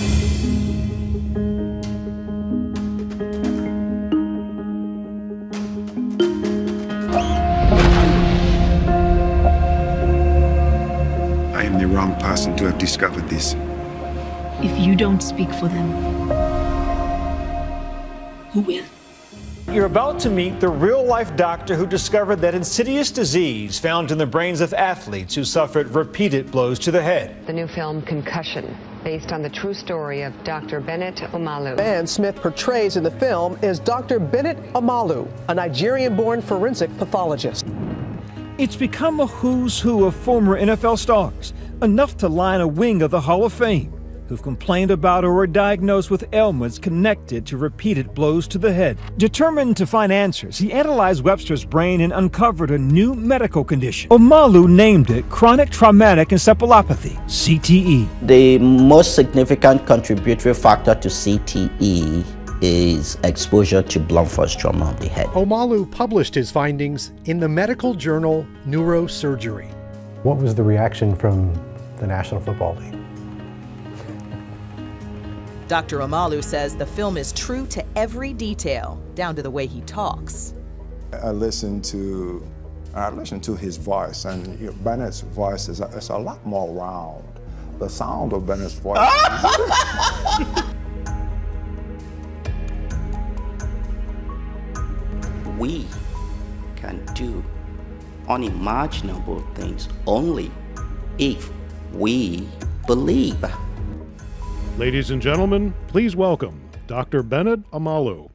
I am the wrong person to have discovered this. If you don't speak for them, who will? You're about to meet the real life doctor who discovered that insidious disease found in the brains of athletes who suffered repeated blows to the head. The new film Concussion, based on the true story of Dr. Bennet Omalu. Man Smith portrays in the film is Dr. Bennet Omalu, a Nigerian born forensic pathologist. It's become a who's who of former NFL stars, enough to line a wing of the Hall of Fame, who've complained about or were diagnosed with ailments connected to repeated blows to the head. Determined to find answers, he analyzed Webster's brain and uncovered a new medical condition. Omalu named it chronic traumatic encephalopathy, CTE. The most significant contributory factor to CTE is exposure to blunt force trauma of the head. Omalu published his findings in the medical journal Neurosurgery. What was the reaction from the National Football League? Dr. Omalu says the film is true to every detail, down to the way he talks. I listened to I listened to his voice, and you know, Bennet's voice is a, is a lot more round. The sound of Bennet's voice. we can do unimaginable things only if we believe. Ladies and gentlemen, please welcome Dr. Bennet Omalu.